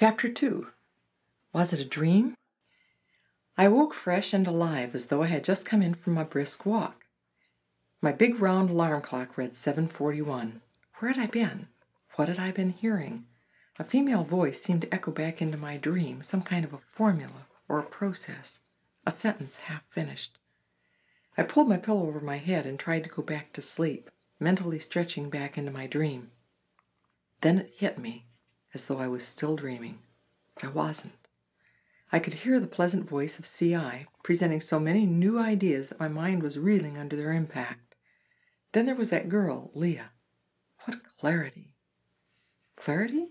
Chapter 2 Was it a dream? I woke fresh and alive as though I had just come in from a brisk walk. My big round alarm clock read 7:41. Where had I been? What had I been hearing? A female voice seemed to echo back into my dream, some kind of a formula or a process, a sentence half finished. I pulled my pillow over my head and tried to go back to sleep, mentally stretching back into my dream. Then it hit me as though I was still dreaming, but I wasn't. I could hear the pleasant voice of C.I. presenting so many new ideas that my mind was reeling under their impact. Then there was that girl, Leah. What clarity! Clarity?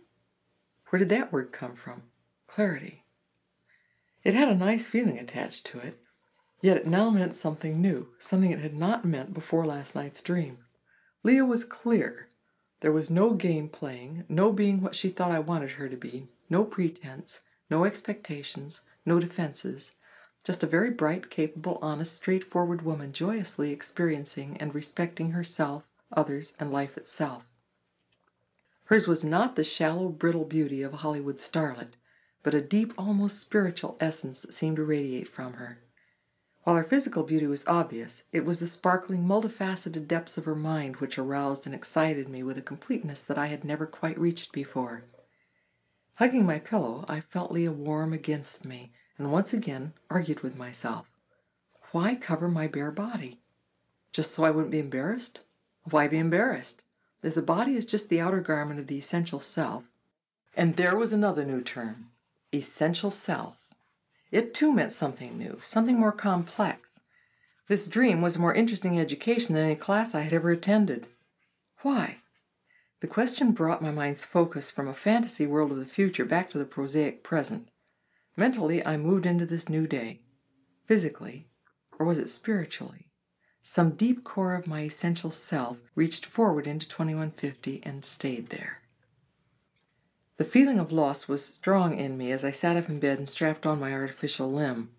Where did that word come from? Clarity. It had a nice feeling attached to it, yet it now meant something new, something it had not meant before last night's dream. Leah was clear, there was no game playing, no being what she thought I wanted her to be, no pretense, no expectations, no defenses, just a very bright, capable, honest, straightforward woman joyously experiencing and respecting herself, others, and life itself. Hers was not the shallow, brittle beauty of a Hollywood starlet, but a deep, almost spiritual essence that seemed to radiate from her. While her physical beauty was obvious, it was the sparkling, multifaceted depths of her mind which aroused and excited me with a completeness that I had never quite reached before. Hugging my pillow, I felt Leah warm against me, and once again argued with myself. Why cover my bare body? Just so I wouldn't be embarrassed? Why be embarrassed? If the body is just the outer garment of the essential self, and there was another new term essential self it too meant something new, something more complex. This dream was a more interesting education than any class I had ever attended. Why? The question brought my mind's focus from a fantasy world of the future back to the prosaic present. Mentally, I moved into this new day. Physically, or was it spiritually? Some deep core of my essential self reached forward into 2150 and stayed there. The feeling of loss was strong in me as I sat up in bed and strapped on my artificial limb.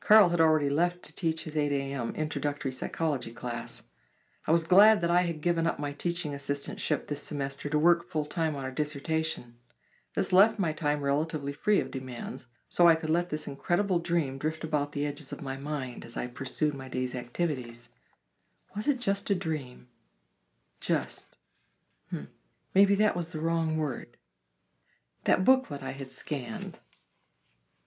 Carl had already left to teach his 8 a.m. introductory psychology class. I was glad that I had given up my teaching assistantship this semester to work full time on our dissertation. This left my time relatively free of demands, so I could let this incredible dream drift about the edges of my mind as I pursued my day's activities. Was it just a dream? Just. Hmm. Maybe that was the wrong word that booklet I had scanned.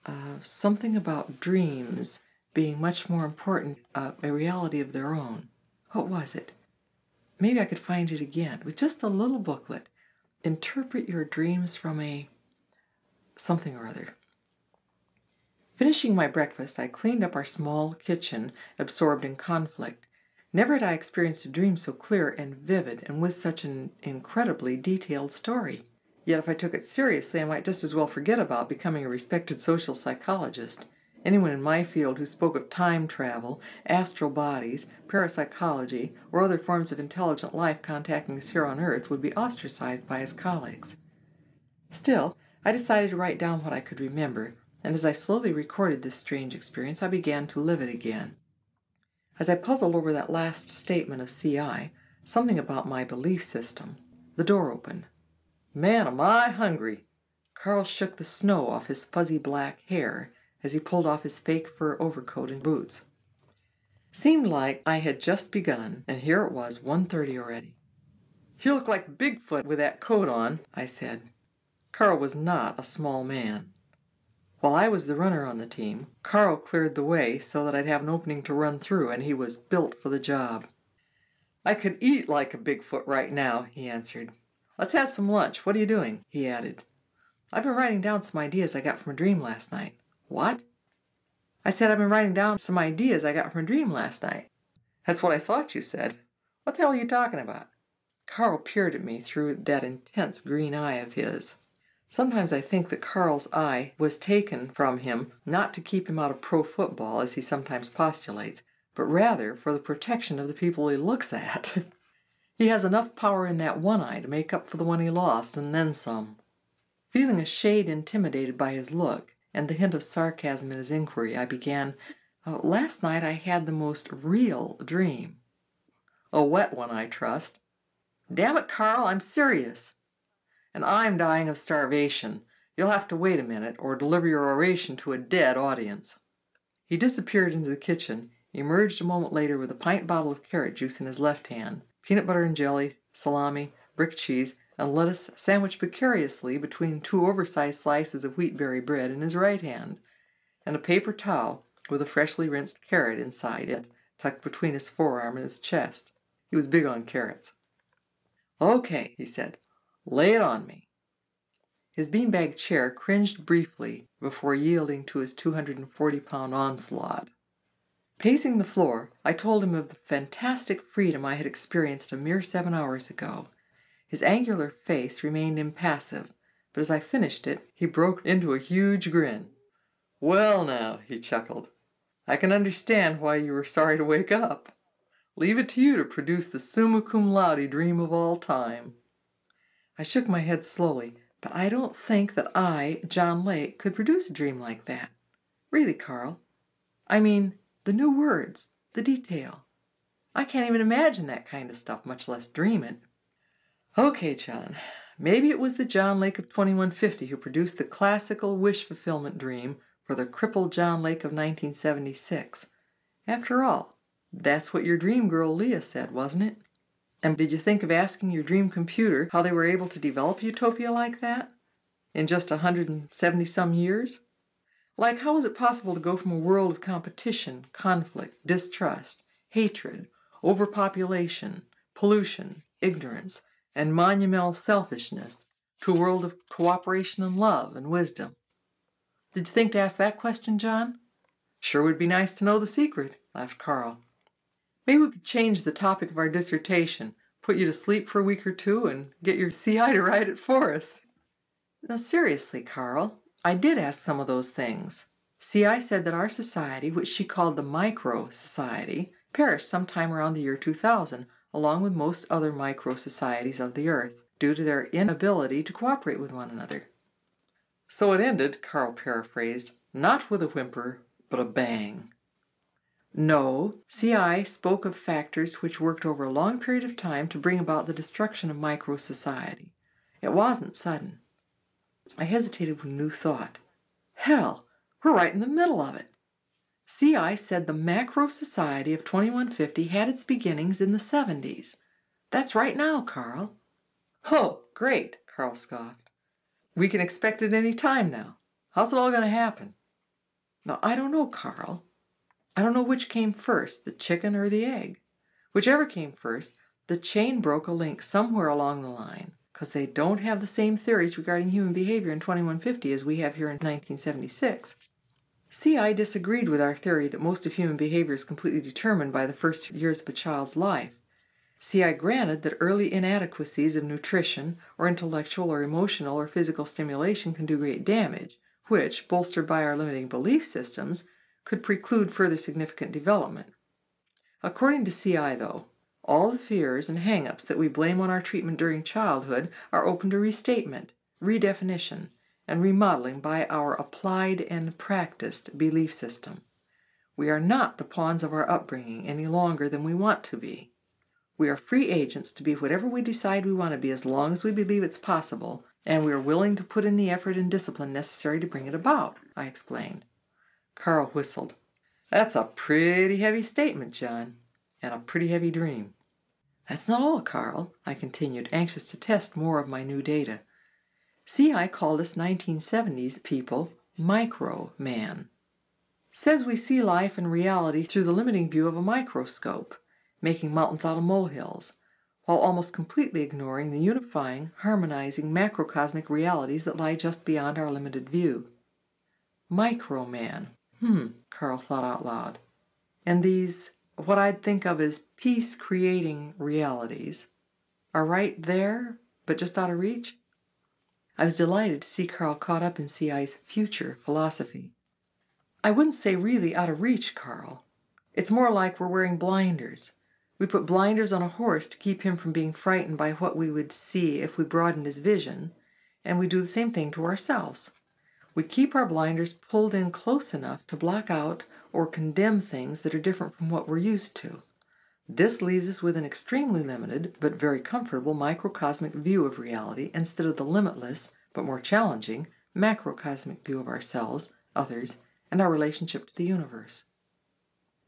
Uh, something about dreams being much more important, uh, a reality of their own. What was it? Maybe I could find it again with just a little booklet. Interpret your dreams from a something or other. Finishing my breakfast, I cleaned up our small kitchen, absorbed in conflict. Never had I experienced a dream so clear and vivid and with such an incredibly detailed story. Yet if I took it seriously, I might just as well forget about becoming a respected social psychologist. Anyone in my field who spoke of time travel, astral bodies, parapsychology, or other forms of intelligent life contacting us here on Earth would be ostracized by his colleagues. Still, I decided to write down what I could remember, and as I slowly recorded this strange experience, I began to live it again. As I puzzled over that last statement of CI, something about my belief system, the door opened. Man, am I hungry!" Carl shook the snow off his fuzzy black hair as he pulled off his fake fur overcoat and boots. Seemed like I had just begun, and here it was one thirty already. "You look like Bigfoot with that coat on," I said. Carl was not a small man. While I was the runner on the team, Carl cleared the way so that I'd have an opening to run through, and he was built for the job. "I could eat like a Bigfoot right now," he answered. Let's have some lunch. What are you doing?" he added. "I've been writing down some ideas I got from a dream last night." "What?" "I said I've been writing down some ideas I got from a dream last night." "That's what I thought you said. What the hell are you talking about?" Carl peered at me through that intense green eye of his. Sometimes I think that Carl's eye was taken from him not to keep him out of pro football, as he sometimes postulates, but rather for the protection of the people he looks at. He has enough power in that one eye to make up for the one he lost, and then some. Feeling a shade intimidated by his look, and the hint of sarcasm in his inquiry, I began, uh, "Last night I had the most real dream." "A wet one, I trust." "Damn it, Carl, I'm serious." "And I'm dying of starvation. You'll have to wait a minute or deliver your oration to a dead audience. He disappeared into the kitchen, emerged a moment later with a pint bottle of carrot juice in his left hand, peanut butter and jelly, salami, brick cheese, and lettuce sandwiched precariously between two oversized slices of wheatberry bread in his right hand, and a paper towel with a freshly rinsed carrot inside it tucked between his forearm and his chest. He was big on carrots. Okay, he said, lay it on me. His beanbag chair cringed briefly before yielding to his 240 pound onslaught. Pacing the floor, I told him of the fantastic freedom I had experienced a mere seven hours ago. His angular face remained impassive, but as I finished it, he broke into a huge grin. Well, now, he chuckled, I can understand why you were sorry to wake up. Leave it to you to produce the summa cum laude dream of all time. I shook my head slowly, but I don't think that I, John Lake, could produce a dream like that. Really, Carl. I mean, the new words, the detail. I can't even imagine that kind of stuff, much less dream it. Okay, John. Maybe it was the John Lake of 2150 who produced the classical wish fulfillment dream for the crippled John Lake of 1976. After all, that's what your dream girl Leah said, wasn't it? And did you think of asking your dream computer how they were able to develop utopia like that? In just a 170 some years? Like, how was it possible to go from a world of competition, conflict, distrust, hatred, overpopulation, pollution, ignorance, and monumental selfishness to a world of cooperation and love and wisdom? Did you think to ask that question, John? Sure would be nice to know the secret, laughed Carl. Maybe we could change the topic of our dissertation, put you to sleep for a week or two, and get your CI to write it for us. Now, seriously, Carl, I did ask some of those things. CI said that our society, which she called the Micro Society, perished sometime around the year 2000, along with most other micro societies of the earth, due to their inability to cooperate with one another. So it ended, Carl paraphrased, not with a whimper, but a bang. No, CI spoke of factors which worked over a long period of time to bring about the destruction of micro society. It wasn't sudden. I hesitated with new thought. Hell, we're right in the middle of it. CI said the macro society of 2150 had its beginnings in the 70s. That's right now, Carl. Oh, great, Carl scoffed. We can expect it any time now. How's it all going to happen? Now, I don't know, Carl. I don't know which came first, the chicken or the egg. Whichever came first, the chain broke a link somewhere along the line, because they don't have the same theories regarding human behavior in 2150 as we have here in 1976. CI disagreed with our theory that most of human behavior is completely determined by the first years of a child's life. CI granted that early inadequacies of nutrition or intellectual or emotional or physical stimulation can do great damage, which, bolstered by our limiting belief systems, could preclude further significant development. According to CI, though, all the fears and hang ups that we blame on our treatment during childhood are open to restatement, redefinition, and remodeling by our applied and practiced belief system. We are not the pawns of our upbringing any longer than we want to be. We are free agents to be whatever we decide we want to be as long as we believe it's possible, and we are willing to put in the effort and discipline necessary to bring it about, I explained. Carl whistled. That's a pretty heavy statement, John, and a pretty heavy dream. That's not all, Carl, I continued, anxious to test more of my new data. CI called us 1970s people micro man. Says we see life and reality through the limiting view of a microscope, making mountains out of molehills, while almost completely ignoring the unifying, harmonizing macrocosmic realities that lie just beyond our limited view. Micro man. Hmm, Carl thought out loud. And these, what I'd think of as peace creating realities, are right there, but just out of reach? I was delighted to see Carl caught up in CI's future philosophy. I wouldn't say really out of reach, Carl. It's more like we're wearing blinders. We put blinders on a horse to keep him from being frightened by what we would see if we broadened his vision, and we do the same thing to ourselves. We keep our blinders pulled in close enough to block out or condemn things that are different from what we're used to. This leaves us with an extremely limited but very comfortable microcosmic view of reality instead of the limitless but more challenging macrocosmic view of ourselves, others, and our relationship to the universe.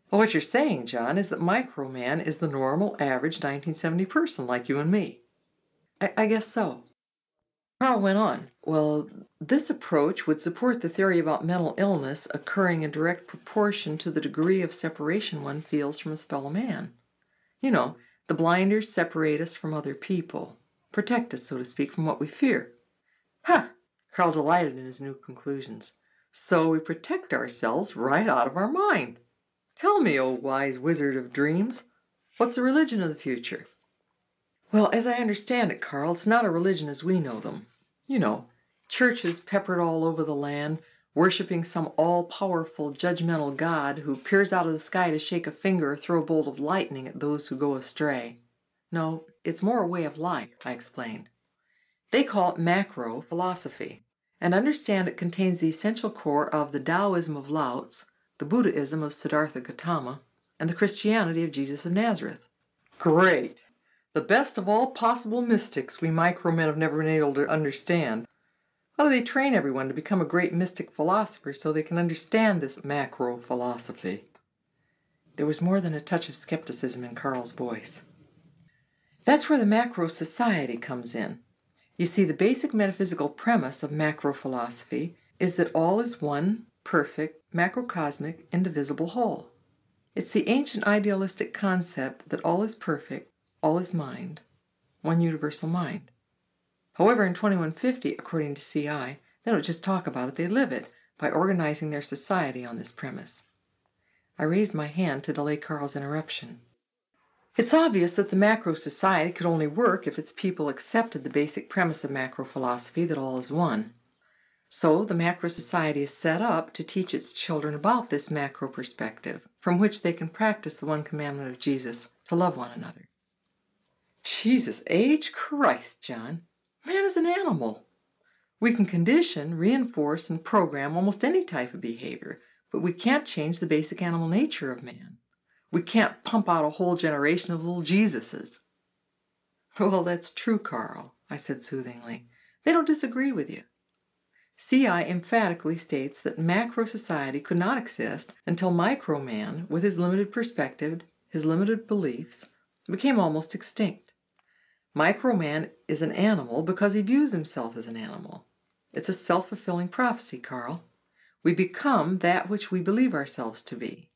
Well, what you're saying, John, is that microman is the normal, average 1970 person like you and me. I, I guess so. Carl went on. Well, this approach would support the theory about mental illness occurring in direct proportion to the degree of separation one feels from his fellow man. You know, the blinders separate us from other people, protect us, so to speak, from what we fear. Ha! Huh! Carl delighted in his new conclusions. So we protect ourselves right out of our mind. Tell me, O wise wizard of dreams, what's the religion of the future? Well, as I understand it, Carl, it's not a religion as we know them. You know, churches peppered all over the land, worshiping some all powerful, judgmental God who peers out of the sky to shake a finger or throw a bolt of lightning at those who go astray. No, it's more a way of life, I explained. They call it macro philosophy, and understand it contains the essential core of the Taoism of Lao Tzu, the Buddhism of Siddhartha Gautama, and the Christianity of Jesus of Nazareth. Great! The best of all possible mystics we micromen have never been able to understand. How do they train everyone to become a great mystic philosopher so they can understand this macro philosophy? There was more than a touch of skepticism in Carl's voice. That's where the macro society comes in. You see, the basic metaphysical premise of macro philosophy is that all is one, perfect, macrocosmic, indivisible whole. It's the ancient idealistic concept that all is perfect, all is mind, one universal mind. However, in 2150, according to CI, they don't just talk about it, they live it by organizing their society on this premise. I raised my hand to delay Carl's interruption. It's obvious that the macro society could only work if its people accepted the basic premise of macro philosophy that all is one. So the macro society is set up to teach its children about this macro perspective, from which they can practice the one commandment of Jesus to love one another. Jesus H. Christ, John. Man is an animal. We can condition, reinforce, and program almost any type of behavior, but we can't change the basic animal nature of man. We can't pump out a whole generation of little Jesuses. Well, that's true, Carl, I said soothingly. They don't disagree with you. CI emphatically states that macro society could not exist until micro man, with his limited perspective, his limited beliefs, became almost extinct. Micro man is an animal because he views himself as an animal. It's a self fulfilling prophecy, Carl. We become that which we believe ourselves to be.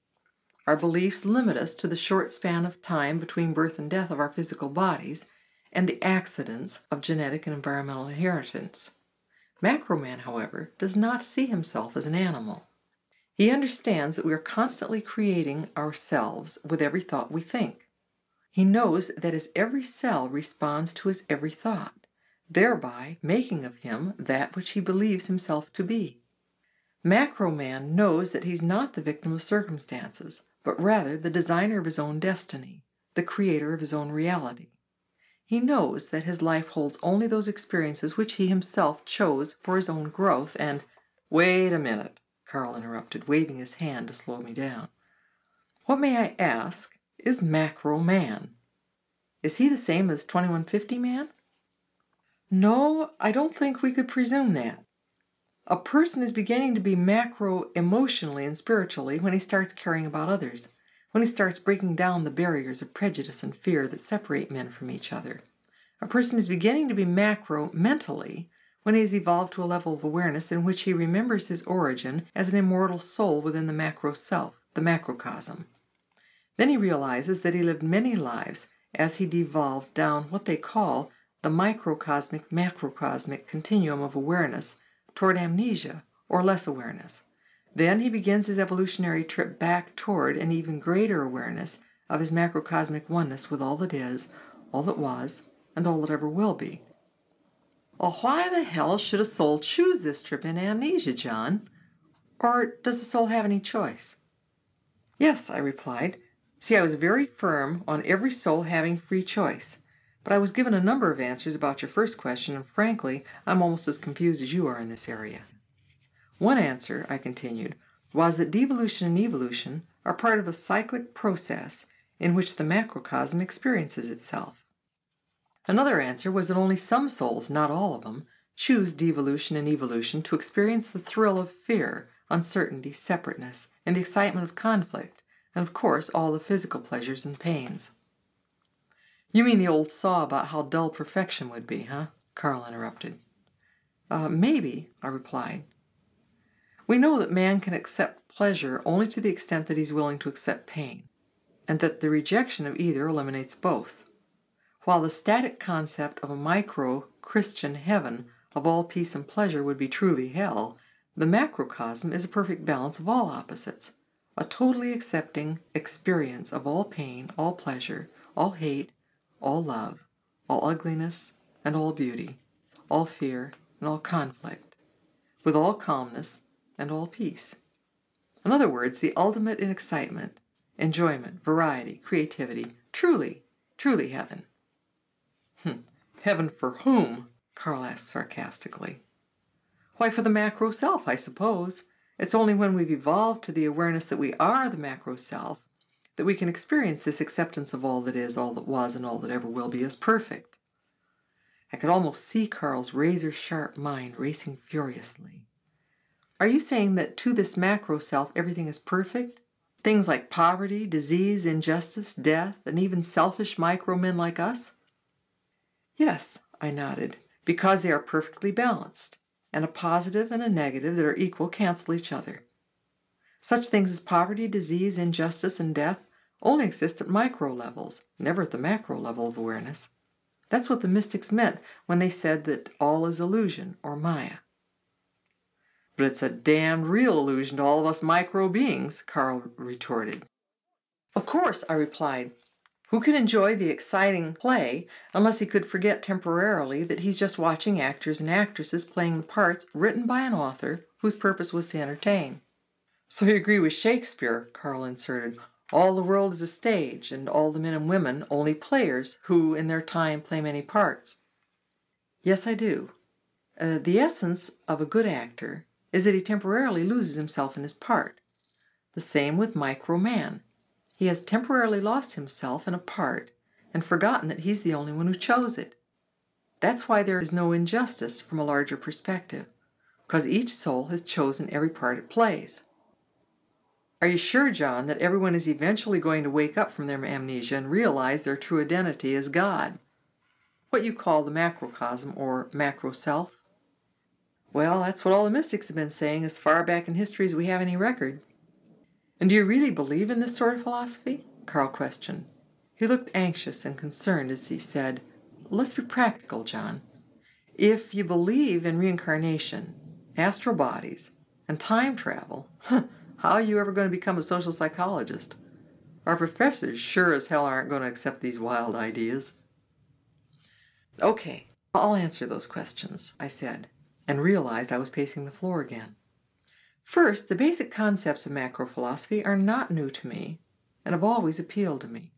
Our beliefs limit us to the short span of time between birth and death of our physical bodies and the accidents of genetic and environmental inheritance. Macroman, however, does not see himself as an animal. He understands that we are constantly creating ourselves with every thought we think. He knows that his every cell responds to his every thought, thereby making of him that which he believes himself to be. Macroman knows that he's not the victim of circumstances, but rather the designer of his own destiny, the creator of his own reality. He knows that his life holds only those experiences which he himself chose for his own growth, and Wait a minute, Carl interrupted, waving his hand to slow me down. What may I ask is macro man? Is he the same as 2150 man? No, I don't think we could presume that. A person is beginning to be macro emotionally and spiritually when he starts caring about others, when he starts breaking down the barriers of prejudice and fear that separate men from each other. A person is beginning to be macro mentally when he has evolved to a level of awareness in which he remembers his origin as an immortal soul within the macro self, the macrocosm. Then he realizes that he lived many lives as he devolved down what they call the microcosmic macrocosmic continuum of awareness toward amnesia or less awareness. Then he begins his evolutionary trip back toward an even greater awareness of his macrocosmic oneness with all that is, all that was, and all that ever will be. Well, why the hell should a soul choose this trip in amnesia, John? Or does the soul have any choice? Yes, I replied. CI was very firm on every soul having free choice. But I was given a number of answers about your first question, and frankly, I'm almost as confused as you are in this area. One answer, I continued, was that devolution and evolution are part of a cyclic process in which the macrocosm experiences itself. Another answer was that only some souls, not all of them, choose devolution and evolution to experience the thrill of fear, uncertainty, separateness, and the excitement of conflict, and of course all the physical pleasures and pains. You mean the old saw about how dull perfection would be, huh? Carl interrupted. Uh, maybe, I replied. We know that man can accept pleasure only to the extent that he's willing to accept pain, and that the rejection of either eliminates both. While the static concept of a micro Christian heaven of all peace and pleasure would be truly hell, the macrocosm is a perfect balance of all opposites, a totally accepting experience of all pain, all pleasure, all hate, all love, all ugliness, and all beauty, all fear, and all conflict, with all calmness and all peace. In other words, the ultimate in excitement, enjoyment, variety, creativity, truly, truly heaven. Hm. Heaven for whom? Carl asked sarcastically. Why, for the macro self, I suppose. It's only when we've evolved to the awareness that we are the macro self that we can experience this acceptance of all that is, all that was, and all that ever will be as perfect. I could almost see Carl's razor sharp mind racing furiously. Are you saying that to this macro self everything is perfect? Things like poverty, disease, injustice, death, and even selfish micro men like us? Yes, I nodded, because they are perfectly balanced, and a positive and a negative that are equal cancel each other. Such things as poverty, disease, injustice, and death only exist at micro levels, never at the macro level of awareness. That's what the mystics meant when they said that all is illusion or Maya. But it's a damned real illusion to all of us micro beings, Carl retorted. Of course, I replied. Who can enjoy the exciting play unless he could forget temporarily that he's just watching actors and actresses playing the parts written by an author whose purpose was to entertain? So you agree with Shakespeare, Carl inserted. All the world is a stage, and all the men and women only players who, in their time, play many parts. Yes, I do. Uh, the essence of a good actor is that he temporarily loses himself in his part. The same with Micro Man. He has temporarily lost himself in a part and forgotten that he's the only one who chose it. That's why there is no injustice from a larger perspective, because each soul has chosen every part it plays. Are you sure, John, that everyone is eventually going to wake up from their amnesia and realize their true identity as God? What you call the macrocosm or macro self? Well, that's what all the mystics have been saying as far back in history as we have any record. And do you really believe in this sort of philosophy? Carl questioned. He looked anxious and concerned as he said, Let's be practical, John. If you believe in reincarnation, astral bodies, and time travel, How are you ever going to become a social psychologist? Our professors sure as hell aren't going to accept these wild ideas. Okay, I'll answer those questions, I said, and realized I was pacing the floor again. First, the basic concepts of macro philosophy are not new to me and have always appealed to me.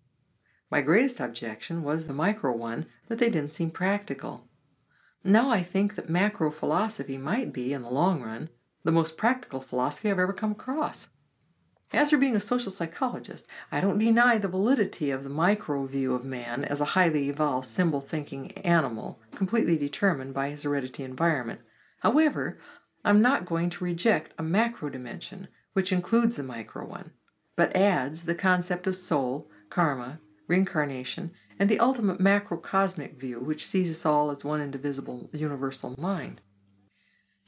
My greatest objection was the micro one that they didn't seem practical. Now I think that macro philosophy might be, in the long run, the most practical philosophy I've ever come across. As for being a social psychologist, I don't deny the validity of the micro view of man as a highly evolved symbol thinking animal, completely determined by his heredity environment. However, I'm not going to reject a macro dimension, which includes the micro one, but adds the concept of soul, karma, reincarnation, and the ultimate macrocosmic view, which sees us all as one indivisible universal mind.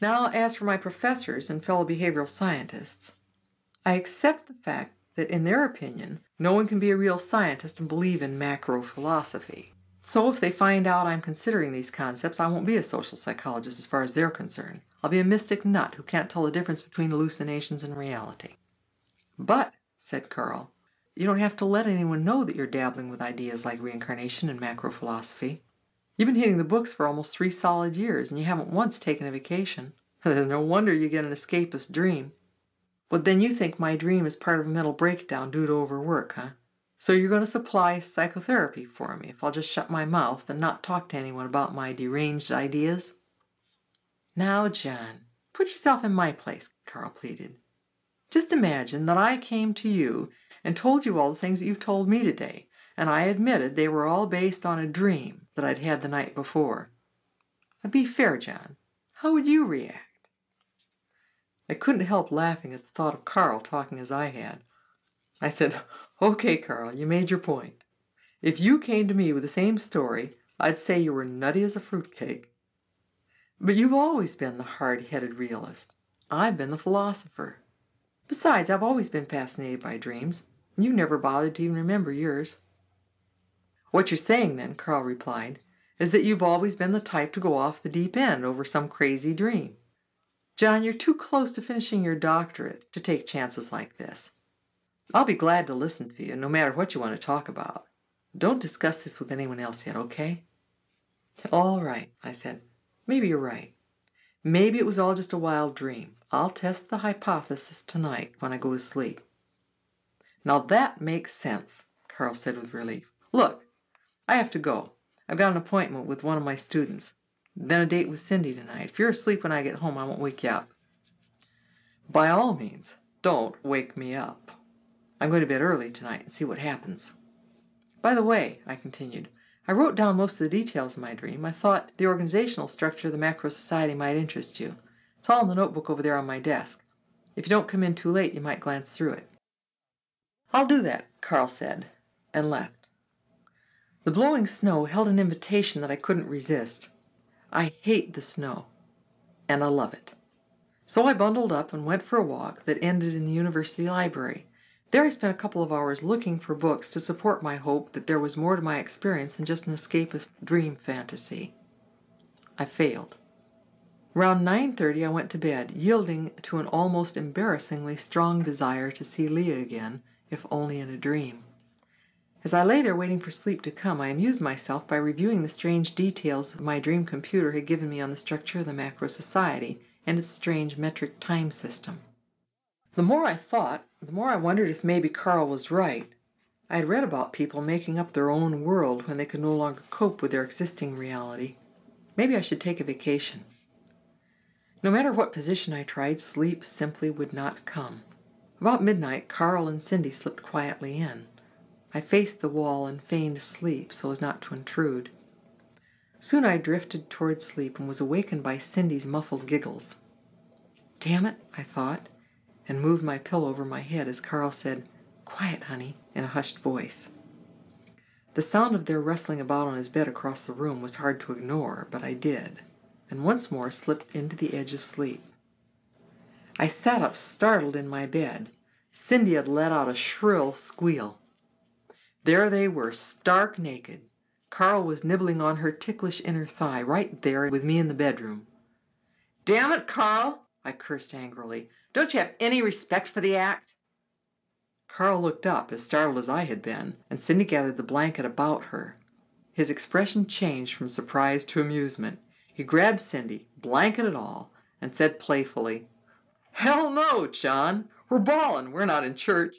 Now, as for my professors and fellow behavioral scientists, I accept the fact that, in their opinion, no one can be a real scientist and believe in macro philosophy. So, if they find out I'm considering these concepts, I won't be a social psychologist as far as they're concerned. I'll be a mystic nut who can't tell the difference between hallucinations and reality. But, said Carl, you don't have to let anyone know that you're dabbling with ideas like reincarnation and macro philosophy. You've been hitting the books for almost three solid years, and you haven't once taken a vacation. There's no wonder you get an escapist dream. But then you think my dream is part of a mental breakdown due to overwork, huh? So you're going to supply psychotherapy for me if I'll just shut my mouth and not talk to anyone about my deranged ideas? Now, John, put yourself in my place, Carl pleaded. Just imagine that I came to you and told you all the things that you've told me today, and I admitted they were all based on a dream that I'd had the night before. Be fair, John. How would you react? I couldn't help laughing at the thought of Carl talking as I had. I said, Okay, Carl, you made your point. If you came to me with the same story, I'd say you were nutty as a fruitcake. But you've always been the hard headed realist. I've been the philosopher. Besides, I've always been fascinated by dreams. You never bothered to even remember yours. What you're saying, then, Carl replied, is that you've always been the type to go off the deep end over some crazy dream. John, you're too close to finishing your doctorate to take chances like this. I'll be glad to listen to you, no matter what you want to talk about. Don't discuss this with anyone else yet, okay? All right, I said. Maybe you're right. Maybe it was all just a wild dream. I'll test the hypothesis tonight when I go to sleep. Now that makes sense, Carl said with relief. Look, I have to go. I've got an appointment with one of my students. Then a date with Cindy tonight. If you're asleep when I get home, I won't wake you up. By all means, don't wake me up. I'm going to bed early tonight and see what happens. By the way, I continued, I wrote down most of the details of my dream. I thought the organizational structure of the Macro Society might interest you. It's all in the notebook over there on my desk. If you don't come in too late, you might glance through it. I'll do that, Carl said, and left. The blowing snow held an invitation that I couldn't resist. I hate the snow, and I love it. So I bundled up and went for a walk that ended in the university library. There I spent a couple of hours looking for books to support my hope that there was more to my experience than just an escapist dream fantasy. I failed. Around 9:30 I went to bed, yielding to an almost embarrassingly strong desire to see Leah again, if only in a dream. As I lay there waiting for sleep to come, I amused myself by reviewing the strange details my dream computer had given me on the structure of the Macro Society and its strange metric time system. The more I thought, the more I wondered if maybe Carl was right. I had read about people making up their own world when they could no longer cope with their existing reality. Maybe I should take a vacation. No matter what position I tried, sleep simply would not come. About midnight, Carl and Cindy slipped quietly in. I faced the wall and feigned sleep so as not to intrude. Soon I drifted toward sleep and was awakened by Cindy's muffled giggles. Damn it, I thought, and moved my pillow over my head as Carl said, Quiet, honey, in a hushed voice. The sound of their rustling about on his bed across the room was hard to ignore, but I did, and once more slipped into the edge of sleep. I sat up startled in my bed. Cindy had let out a shrill squeal. There they were, stark naked. Carl was nibbling on her ticklish inner thigh, right there with me in the bedroom. Damn it, Carl! I cursed angrily. Don't you have any respect for the act? Carl looked up, as startled as I had been, and Cindy gathered the blanket about her. His expression changed from surprise to amusement. He grabbed Cindy, blanket and all, and said playfully, Hell no, John! We're ballin', we're not in church.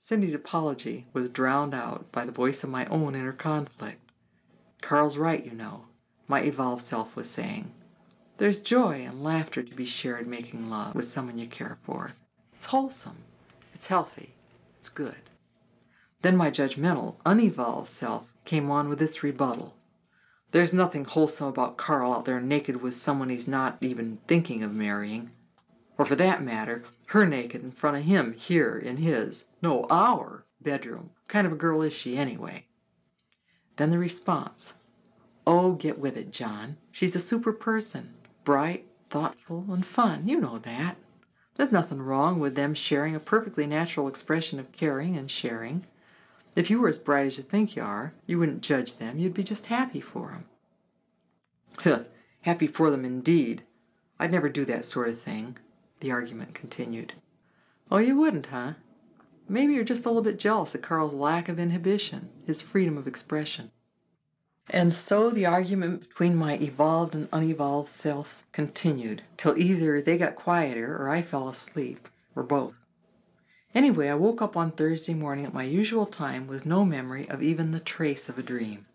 Cindy's apology was drowned out by the voice of my own inner conflict. Carl's right, you know, my evolved self was saying. There's joy and laughter to be shared making love with someone you care for. It's wholesome, it's healthy, it's good. Then my judgmental, unevolved self came on with its rebuttal. There's nothing wholesome about Carl out there naked with someone he's not even thinking of marrying. Or for that matter, her naked in front of him here in his, no, our bedroom. What kind of a girl is she anyway? Then the response. Oh, get with it, John. She's a super person. Bright, thoughtful, and fun. You know that. There's nothing wrong with them sharing a perfectly natural expression of caring and sharing. If you were as bright as you think you are, you wouldn't judge them. You'd be just happy for them. Huh, happy for them indeed. I'd never do that sort of thing. The argument continued. Oh, you wouldn't, huh? Maybe you're just a little bit jealous of Carl's lack of inhibition, his freedom of expression. And so the argument between my evolved and unevolved selves continued, till either they got quieter or I fell asleep, or both. Anyway, I woke up on Thursday morning at my usual time with no memory of even the trace of a dream.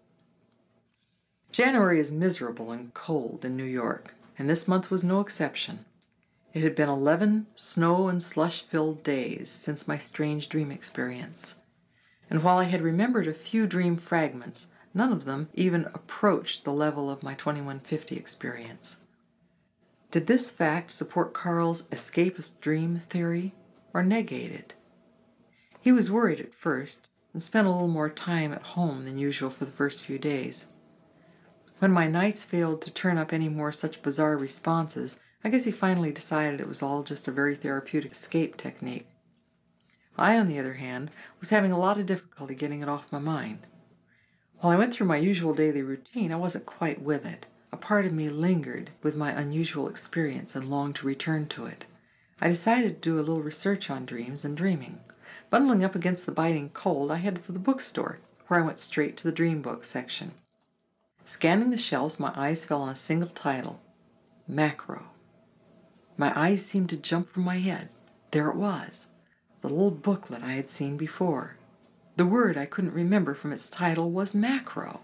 January is miserable and cold in New York, and this month was no exception. It had been eleven snow and slush filled days since my strange dream experience, and while I had remembered a few dream fragments, none of them even approached the level of my 2150 experience. Did this fact support Carl's escapist dream theory or negate it? He was worried at first and spent a little more time at home than usual for the first few days. When my nights failed to turn up any more such bizarre responses, I guess he finally decided it was all just a very therapeutic escape technique. I, on the other hand, was having a lot of difficulty getting it off my mind. While I went through my usual daily routine, I wasn't quite with it. A part of me lingered with my unusual experience and longed to return to it. I decided to do a little research on dreams and dreaming. Bundling up against the biting cold, I headed for the bookstore, where I went straight to the dream book section. Scanning the shelves, my eyes fell on a single title Macro. My eyes seemed to jump from my head. There it was, the little booklet I had seen before. The word I couldn't remember from its title was macro.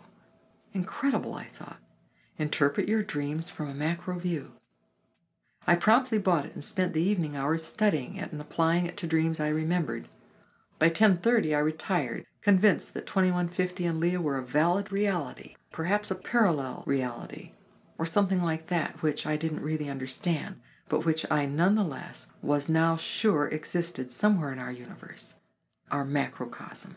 Incredible, I thought. Interpret your dreams from a macro view. I promptly bought it and spent the evening hours studying it and applying it to dreams I remembered. By 10:30 I retired, convinced that 2150 and Leah were a valid reality, perhaps a parallel reality, or something like that which I didn't really understand, but which I nonetheless was now sure existed somewhere in our universe, our macrocosm.